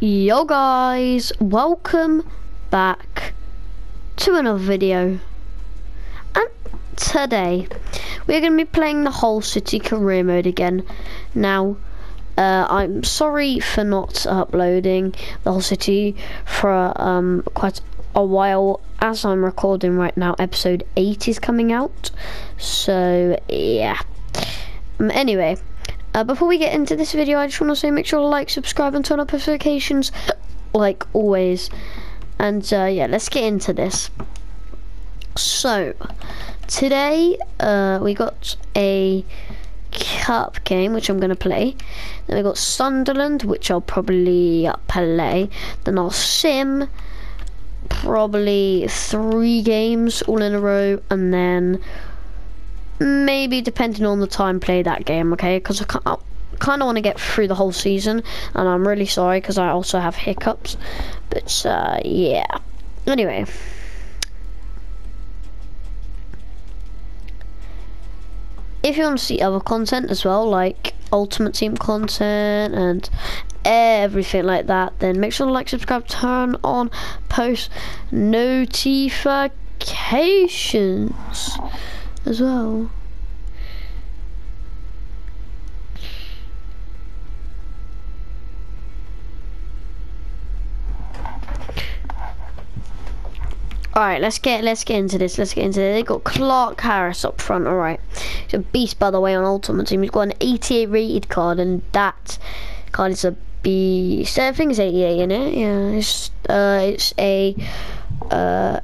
Yo guys, welcome back to another video. And today we're going to be playing the Hull City career mode again. Now, uh, I'm sorry for not uploading the Hull City for um, quite a while. As I'm recording right now, episode 8 is coming out. So, yeah. Um, anyway, uh, before we get into this video, I just want to say make sure to like, subscribe, and turn on notifications, like always. And uh, yeah, let's get into this. So, today uh, we got a cup game, which I'm going to play. Then we got Sunderland, which I'll probably play. Then I'll sim probably three games all in a row, and then maybe depending on the time play that game okay? Because I, I kind of want to get through the whole season and I'm really sorry because I also have hiccups. But uh, yeah. Anyway. If you want to see other content as well like ultimate team content and everything like that then make sure to like subscribe turn on post notifications as well. Alright, let's get let's get into this. Let's get into it. They got Clark Harris up front, alright. He's a beast by the way on Ultimate Team. He's got an 88 rated card and that card is a beast. I think it's 88 in it, yeah. It's uh it's a uh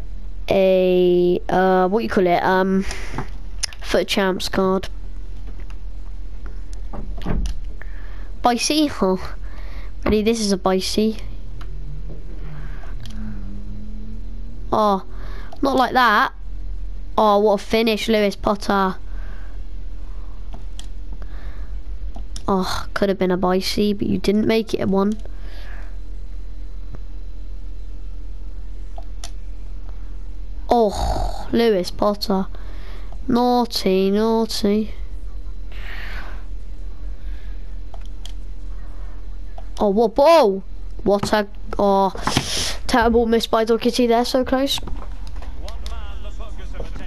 a uh what you call it? Um FUT champs card. Bicey, huh? Ready, this is a Bicey. Oh, not like that. Oh, what a finish, Lewis Potter. Oh, could have been a Bicey, but you didn't make it a one. Oh, Lewis Potter. Naughty, naughty. Oh, what? Whoa! What a oh, terrible miss by Doherty there, so close.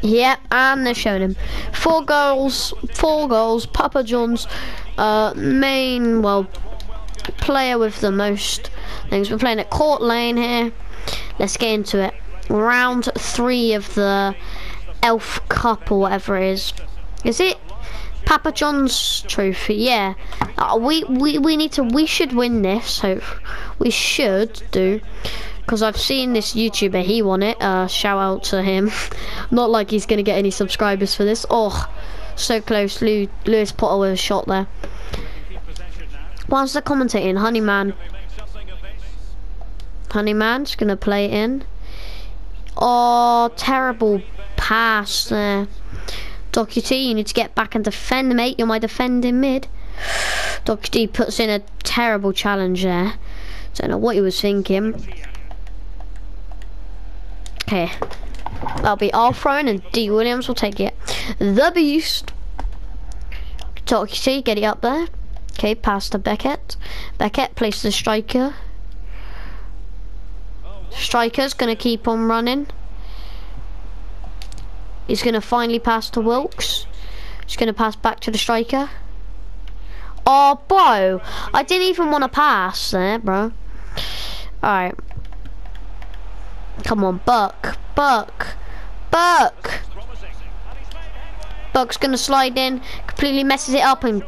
Yep, and they're showing him. Four goals, four goals. Papa John's uh, main, well, player with the most things. We're playing at Court Lane here. Let's get into it. Round three of the Elf Cup or whatever it is. Is it Papa John's trophy? Yeah. Uh, we, we, we need to, we should win this. So we should do. Because I've seen this YouTuber, he won it. Uh, shout out to him. Not like he's going to get any subscribers for this. Oh, so close. Lew Lewis Potter with a shot there. Whilst the commentating, Honeyman. Honeyman's going to play in. Oh, terrible pass there. Doherty, you need to get back and defend, mate. You're my defending mid. Doherty puts in a terrible challenge there. Don't know what he was thinking. Okay. That'll be all thrown and D. Williams will take it. The Beast. Doherty, get it up there. Okay, pass to Beckett. Beckett, place the striker. Striker's gonna keep on running. He's going to finally pass to Wilks. He's going to pass back to the striker. Oh, bro. I didn't even want to pass there, bro. Alright. Come on, Buck. Buck. Buck. Buck's going to slide in. Completely messes it up and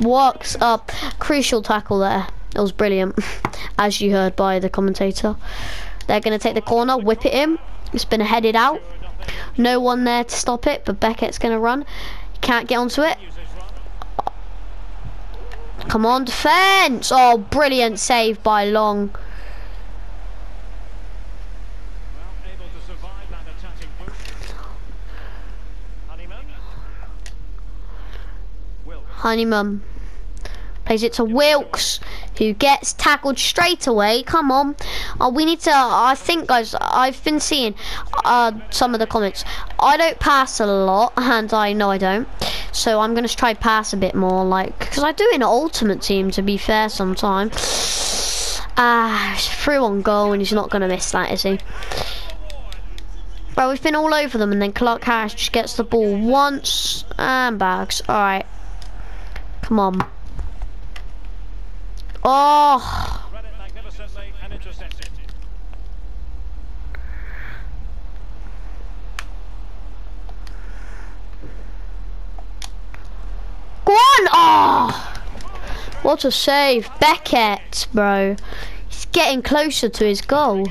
walks up. Crucial tackle there. It was brilliant. As you heard by the commentator. They're going to take the corner. Whip it in. It's been headed out. No one there to stop it, but Beckett's going to run. Can't get onto it. Come on, defence! Oh, brilliant save by Long. Honeyman plays it to Wilks who gets tackled straight away. Come on. Uh, we need to, I think, guys, I've been seeing uh, some of the comments. I don't pass a lot, and I know I don't. So I'm going to try pass a bit more, like, because I do in ultimate team, to be fair, sometimes. Ah, it's through on goal and he's not going to miss that, is he? Bro, we've been all over them and then Clark Harris just gets the ball once and bags. Alright. Come on. Oh. Go on! Oh! What a save. Beckett, bro. He's getting closer to his goal.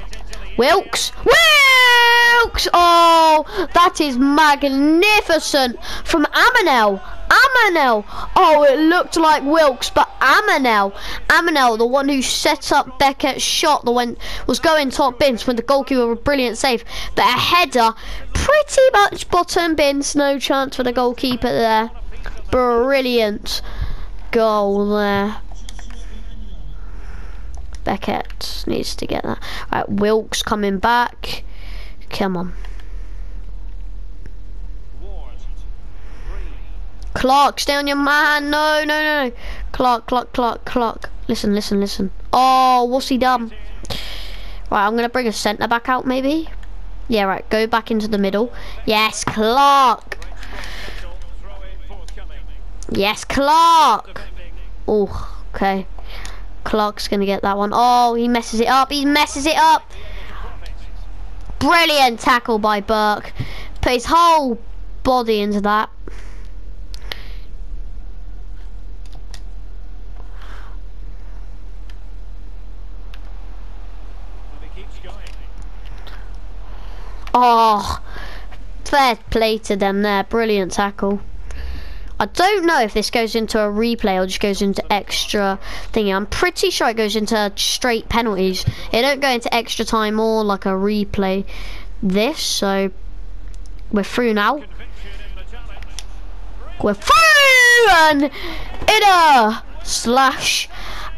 Wilks. Wilks! Oh, that is magnificent from Amanel. Amanel. Oh, it looked like Wilks, but Amanel. Amanel, the one who set up Beckett's shot that went was going top bins when the goalkeeper a brilliant save. But a header, pretty much bottom bins. No chance for the goalkeeper there. Brilliant goal there. Beckett needs to get that. Right, Wilks coming back. Come on. Clark, stay on your man. No, no, no. Clark, Clark, Clark, Clark. Listen, listen, listen. Oh, what's he done? Right, I'm going to bring a centre back out maybe. Yeah, right, go back into the middle. Yes, Clark. Yes, Clark. Oh, okay. Clark's going to get that one. Oh, he messes it up. He messes it up. Brilliant tackle by Burke. Put his whole body into that. Oh, fair play to them there. Brilliant tackle. I don't know if this goes into a replay or just goes into extra thingy. I'm pretty sure it goes into straight penalties. It don't go into extra time or like a replay. This, so we're through now. We're through and in a slash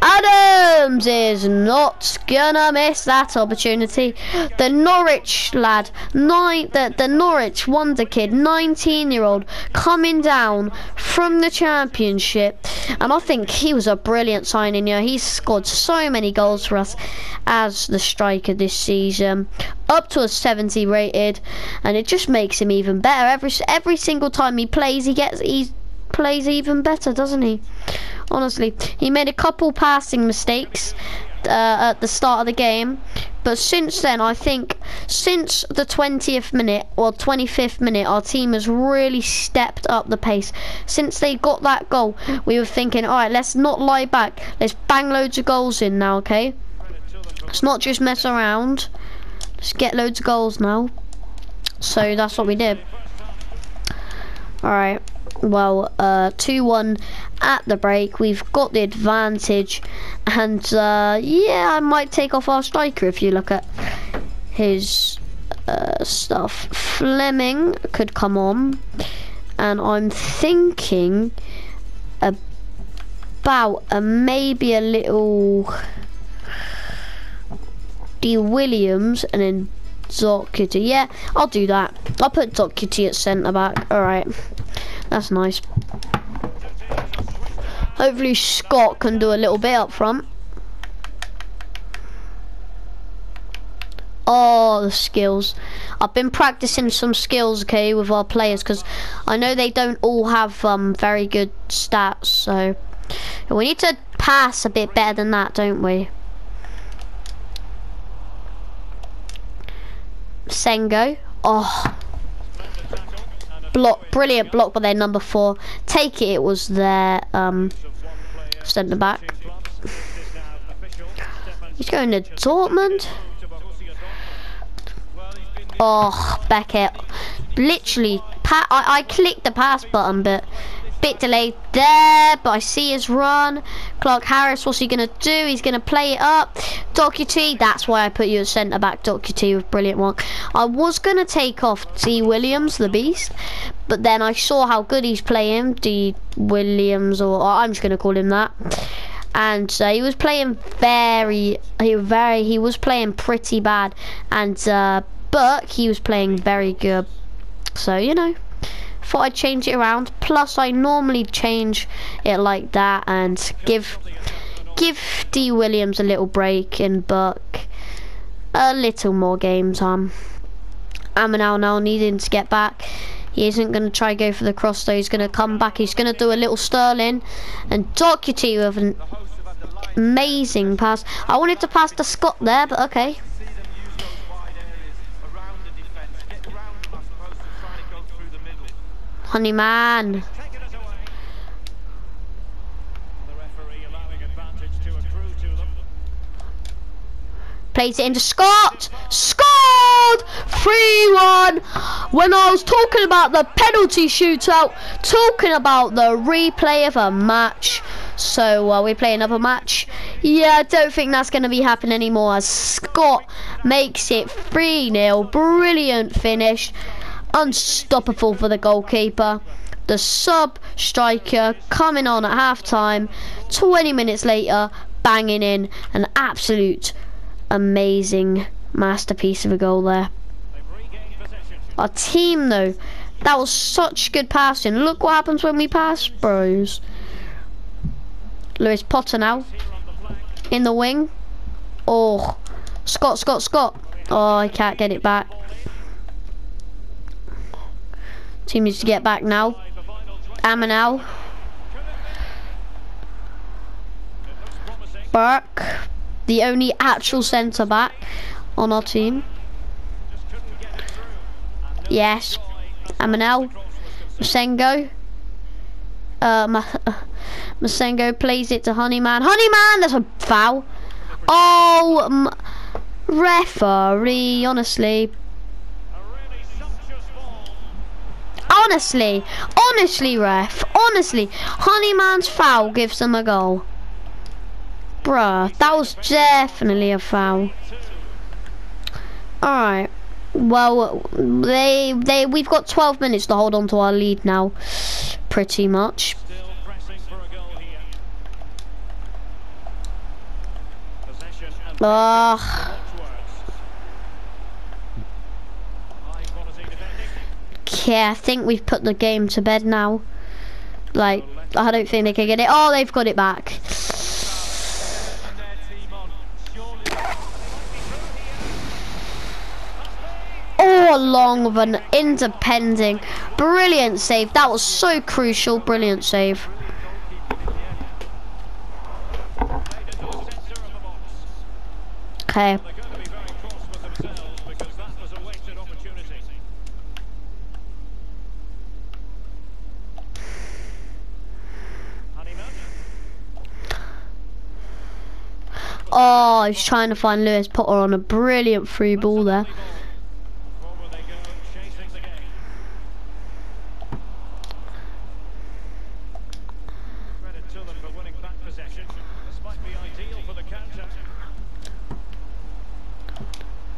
Adams is not gonna miss that opportunity. The Norwich lad, nine, the, the Norwich wonder kid, 19 year old, coming down from the championship. And I think he was a brilliant signing. Know, he's scored so many goals for us as the striker this season. Up to a 70 rated, and it just makes him even better. Every every single time he plays, he gets he plays even better, doesn't he? honestly. He made a couple passing mistakes uh, at the start of the game, but since then, I think since the 20th minute or 25th minute, our team has really stepped up the pace. Since they got that goal, we were thinking, all right, let's not lie back. Let's bang loads of goals in now, okay? Let's not just mess around. Let's get loads of goals now. So that's what we did. All right well, 2-1 uh, at the break. We've got the advantage. And, uh, yeah, I might take off our striker if you look at his uh, stuff. Fleming could come on. And I'm thinking about a, maybe a little D. Williams and then Doherty. Yeah, I'll do that. I'll put Zork Kitty at centre back. Alright. That's nice. Hopefully Scott can do a little bit up front. Oh, the skills. I've been practicing some skills, okay, with our players, because I know they don't all have um, very good stats, so... We need to pass a bit better than that, don't we? Sengo. Oh, block, brilliant block by their number four. Take it, it was their um, centre back. He's going to Dortmund. Oh, Beckett. Literally, I, I clicked the pass button, but Bit delayed there, but I see his run. Clark Harris, what's he going to do? He's going to play it up. Doherty, that's why I put you at centre back. Doherty with brilliant work. I was going to take off D. Williams, the beast, but then I saw how good he's playing. D. Williams, or, or I'm just going to call him that. And uh, he was playing very, he very, he was playing pretty bad. And uh, Burke, he was playing very good. So you know thought I'd change it around. Plus, I normally change it like that and give give D Williams a little break and Buck a little more game time. Um, Amanal now needing to get back. He isn't going to try go for the cross though. He's going to come back. He's going to do a little Sterling. And Doherty with an amazing pass. I wanted to pass to Scott there, but okay. Honeyman. Plays it into Scott. Scored! 3-1. When I was talking about the penalty shootout, talking about the replay of a match. So uh, we play another match. Yeah, I don't think that's going to be happening anymore as Scott makes it 3-0. Brilliant finish. Unstoppable for the goalkeeper. The sub striker coming on at half time. 20 minutes later, banging in an absolute amazing masterpiece of a goal there. Our team though, that was such good passing. Look what happens when we pass, bros. Lewis Potter now. In the wing. Oh. Scott, Scott, Scott. Oh, I can't get it back. Team needs to get back now. Amanal. Burke the only actual centre back on our team. Yes, Amanel, Masengo. Uh, uh, Masengo plays it to Honeyman. Honeyman, that's a foul. Oh, referee, honestly. Honestly, honestly, ref, honestly, Honeyman's foul gives them a goal. Bruh, that was definitely a foul. Alright. Well, they they we've got 12 minutes to hold on to our lead now, pretty much. Ah. Yeah, I think we've put the game to bed now. Like, I don't think they can get it. Oh, they've got it back. all along of an independent, brilliant save. That was so crucial. Brilliant save. Okay. He's trying to find Lewis Potter on a brilliant free ball there.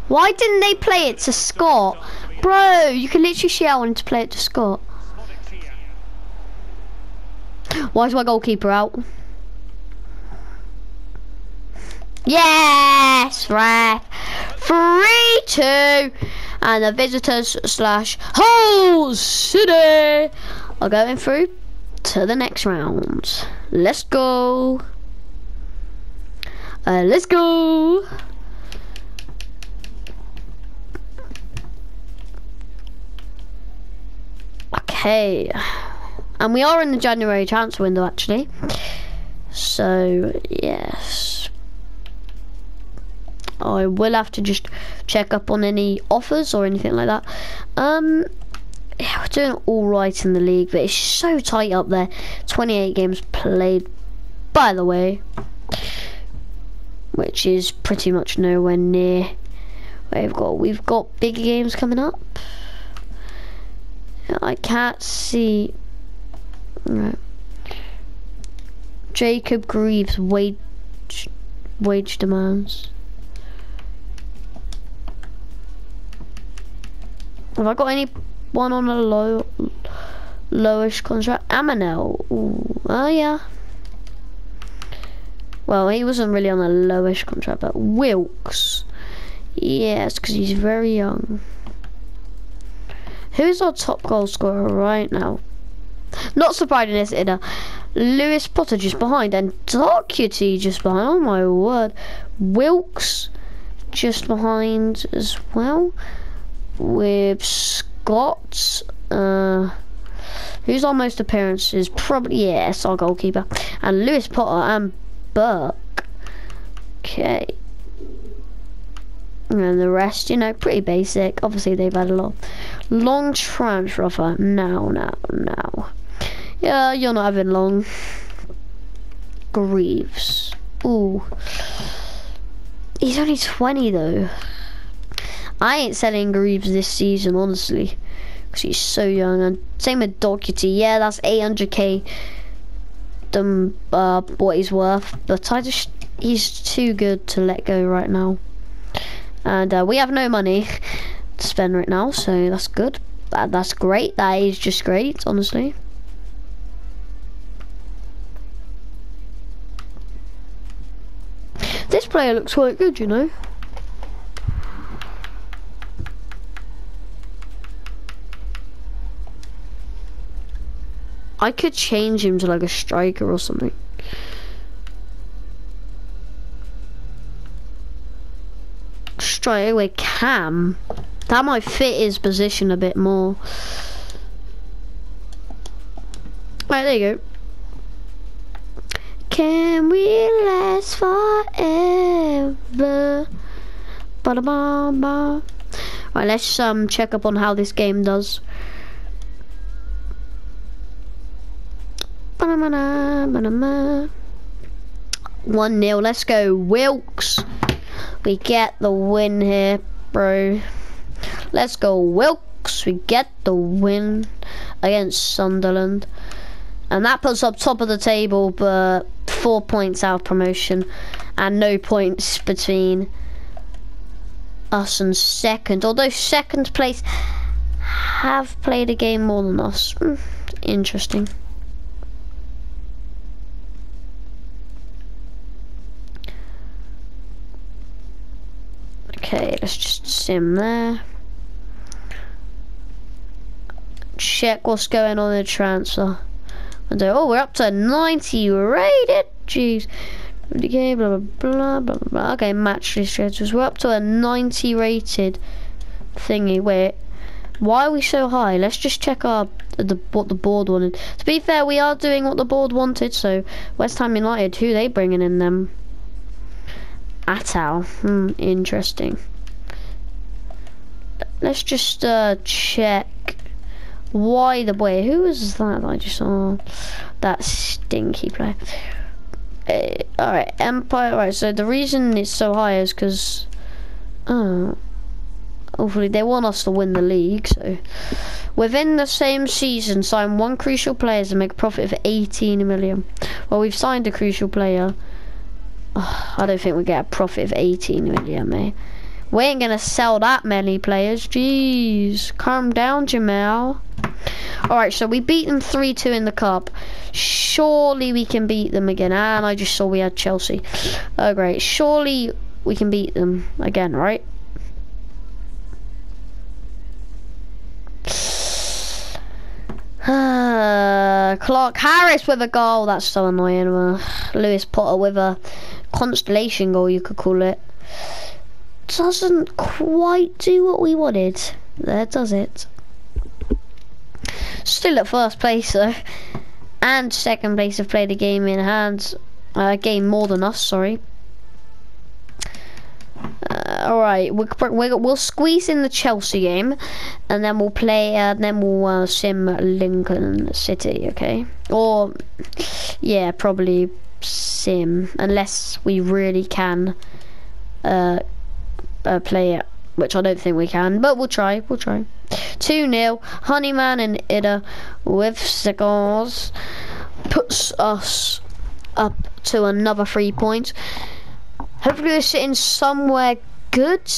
Why didn't they play it to Scott? Bro, you can literally see I wanted to play it to Scott. Why is my goalkeeper out? Yes, ref. Three, two, and the visitors slash Hull City are going through to the next round. Let's go. Uh, let's go. Okay. And we are in the January transfer window actually. So, yes. I will have to just check up on any offers or anything like that. Um, yeah, we're doing all right in the league, but it's so tight up there. 28 games played, by the way, which is pretty much nowhere near. We've got we've got big games coming up. I can't see. Right. Jacob Greaves wage wage demands. Have I got anyone on a low lowish contract? Amanel. Ooh, oh yeah. Well, he wasn't really on a lowish contract, but Wilks. Yes, because he's very young. Who's our top goal scorer right now? Not surprising, is it? Lewis Potter just behind, and Doherty just behind. Oh my word. Wilks just behind as well. With Scott. Uh, who's our most appearances? Probably, yes, our goalkeeper. And Lewis Potter and Burke. Okay. And the rest, you know, pretty basic. Obviously, they've had a lot. Long transfer offer. Now, now, now. Yeah, you're not having long. Greaves. Ooh. He's only 20, though. I ain't selling Greaves this season, honestly. Because he's so young. And same with Doherty. Yeah, that's 800k than uh, what he's worth. But I just... He's too good to let go right now and uh, we have no money to spend right now so that's good that, that's great that is just great honestly this player looks quite good you know I could change him to like a striker or something straight away Cam. That might fit his position a bit more. Right, there you go. Can we last forever? Ba -da -ba -ba. Right, let's um check up on how this game does. One nil. Let's go, Wilks. We get the win here, bro. Let's go, Wilks. We get the win against Sunderland. And that puts up top of the table, but four points out of promotion. And no points between us and second. Although second place have played a game more than us. Hmm, interesting. Okay, let's just sim there. Check what's going on in the transfer. And oh, we're up to 90 rated. Jeez. Okay, blah, blah, blah, blah, blah. Okay, match schedules. We're up to a 90 rated thingy. Wait, why are we so high? Let's just check our the what the board wanted. To be fair, we are doing what the board wanted. So West Ham United, who they bringing in them? Atal. Hmm, interesting. Let's just uh, check why the boy. Who was that I just saw? That stinky player. Uh, Alright, Empire. Right, so the reason it's so high is because. Uh, hopefully, they want us to win the league, so. Within the same season, sign one crucial player to make a profit of 18 million. Well, we've signed a crucial player. Oh, I don't think we get a profit of 18 million, mate. We ain't gonna sell that many players. Jeez. Calm down, Jamal. Alright, so we beat them 3-2 in the cup. Surely we can beat them again. And I just saw we had Chelsea. Oh, great. Surely we can beat them again, right? Clark Harris with a goal. That's so annoying. Uh, Lewis Potter with a constellation goal, you could call it. Doesn't quite do what we wanted. There, does it? Still at first place though. And second place have played a game in hand. A uh, game more than us, sorry. Uh, all right, we we'll, we'll squeeze in the Chelsea game, and then we'll play. Uh, then we'll uh, sim Lincoln City, okay? Or yeah, probably sim unless we really can uh, uh, play it, which I don't think we can, but we'll try. We'll try. 2 0. Honeyman and Idah with cigars puts us up to another three points. Hopefully, we're sitting somewhere good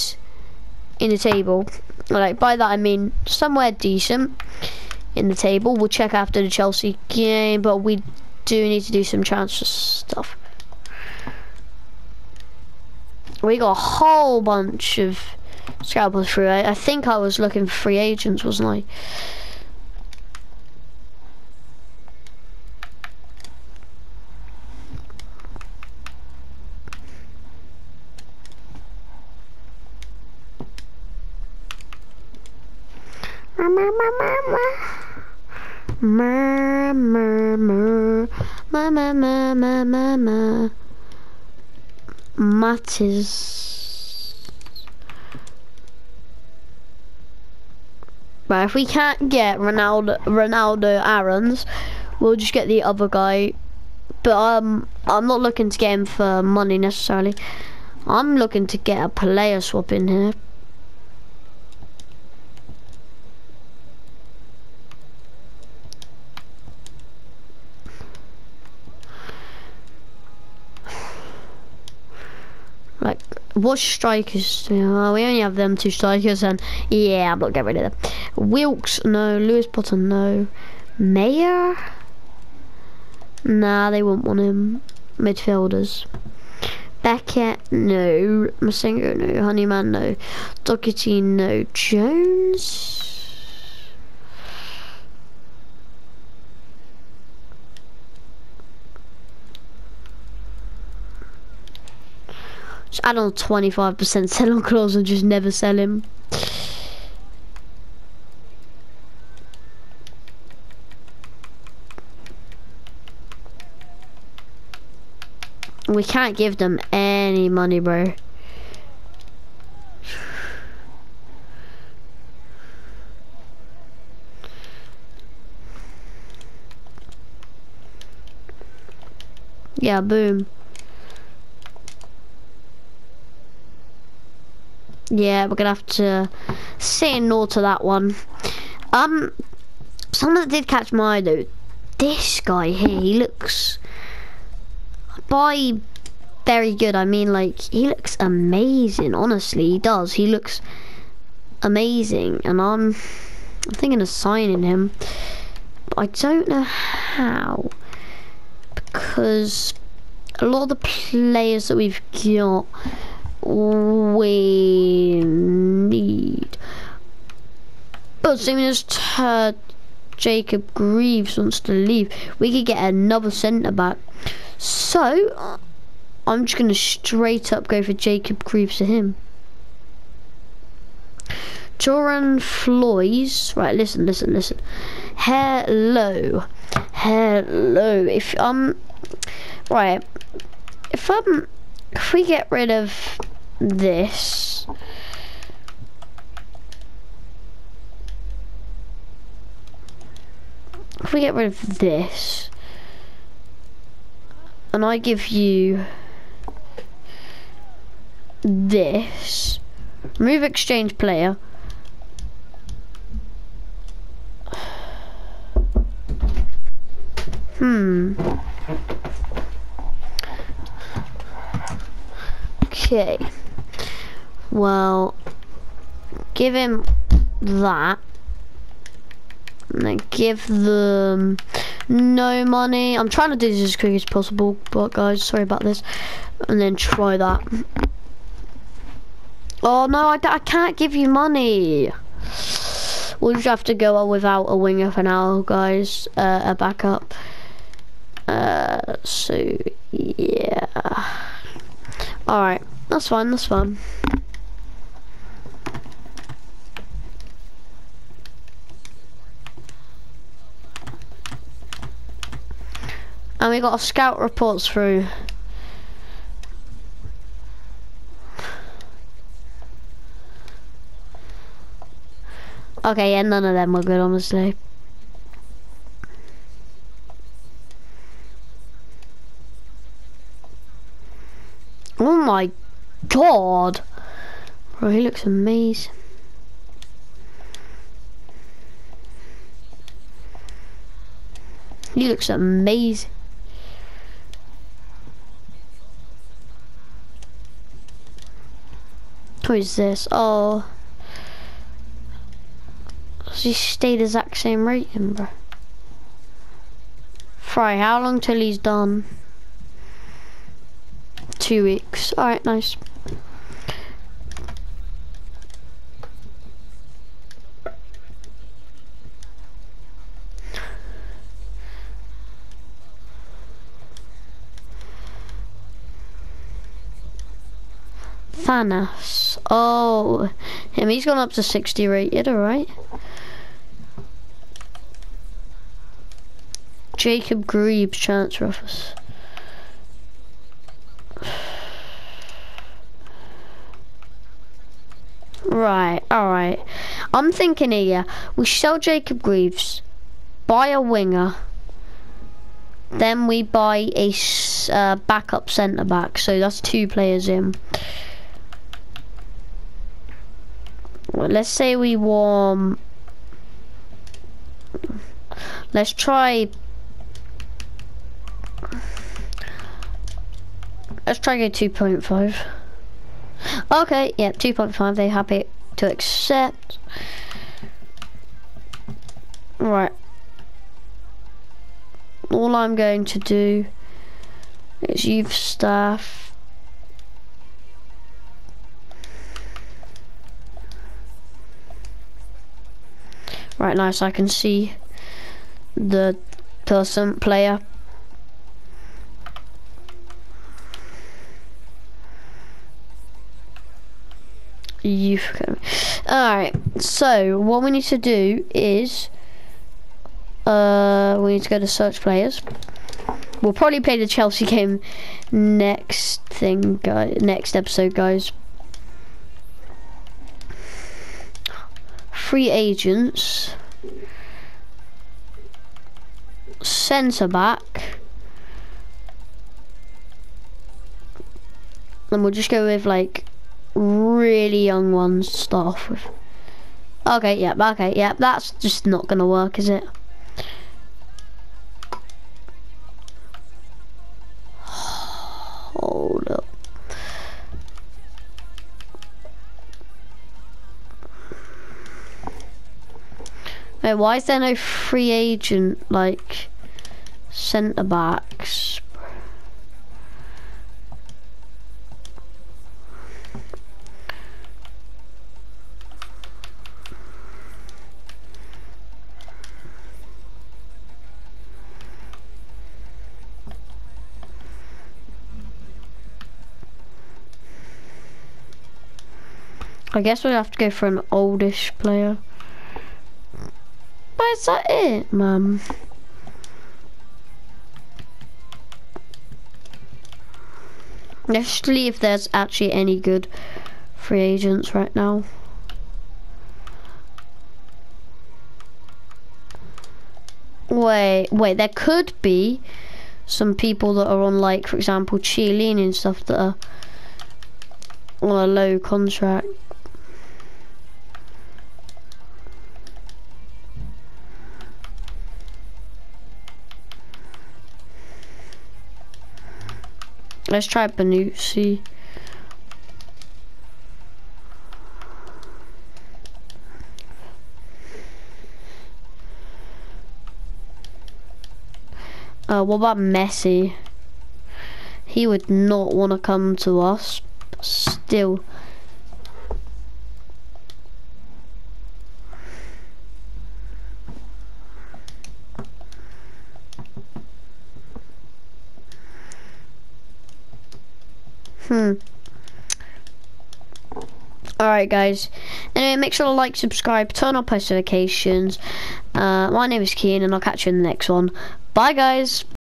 in the table. Like by that I mean somewhere decent in the table. We'll check after the Chelsea game, but we do need to do some transfer stuff. We got a whole bunch of scalpers through. I, I think I was looking for free agents, wasn't I? Mama, mama, mama. Mur, mur, mur. Ma, ma, ma, ma, ma, ma. Matters. Right, if we can't get Ronaldo, Ronaldo Aarons, we'll just get the other guy. But um, I'm not looking to get him for money necessarily. I'm looking to get a player swap in here. Like, what strikers do oh, we only have them two strikers, and yeah, I'm not getting rid of them. Wilks, no. Lewis Potter, no. Mayer? Nah, they won't want him. Midfielders. Beckett, no. Masengo, no. Honeyman, no. Doherty, no. Jones? Add on 25% sell on clause and just never sell him. We can't give them any money, bro. Yeah, boom. Yeah, we're gonna have to say no to that one. Um, something that did catch my eye though. This guy here, he looks by very good. I mean, like he looks amazing. Honestly, he does. He looks amazing, and I'm I'm thinking of signing him. But I don't know how because a lot of the players that we've got we need. But seeing as Jacob Greaves wants to leave, we could get another centre back. So, I'm just going to straight up go for Jacob Greaves to him. Joran Floys, right, listen, listen, listen. Hello. Hello. If, um, right, if, um, if we get rid of this. If we get rid of this, and I give you this, remove exchange player, hmm. Okay. Well, give him that. And then give them no money. I'm trying to do this as quick as possible, but guys, sorry about this. And then try that. Oh no, I, I can't give you money. We'll just have to go without a winger for now, guys. Uh, a backup. Uh, so, yeah. Alright, that's fine, that's fine. And we got a scout reports through. Okay, yeah, none of them were good, honestly. Oh my god! Bro, he looks amazing. He looks amazing. Who is this? Oh. He stay the exact same rating, bro? Fry, how long till he's done? Two weeks. Alright, nice. Thanos. Oh, him. He's gone up to 60 rated. All right. Jacob Greaves, transfer office. Right, alright. I'm thinking here, we sell Jacob Greaves, buy a winger, then we buy a uh, backup centre back. So that's two players in. Well, let's say we want. Let's try. Let's try go 2.5. Okay, yeah, 2.5. They happy to accept. Right. All I'm going to do is youth staff. Right, nice. I can see the person player academy. Alright, so what we need to do is uh we need to go to search players. We'll probably play the Chelsea game next thing guys next episode guys. Free agents centre back and we'll just go with like really young ones to start off with. Okay, yeah, okay, yeah, that's just not gonna work, is it? Wait, why is there no free agent, like, centre backs? I guess we'll have to go for an oldish player. Is that it, mum? Let's if there's actually any good free agents right now. Wait, wait, there could be some people that are on like, for example, Chiellini and stuff that are on a low contract. Let's try Bonucci. Uh, what about Messi? He would not want to come to us. Still. Hmm. Alright guys, anyway make sure to like, subscribe, turn on post notifications. Uh, my name is Keen and I'll catch you in the next one. Bye guys!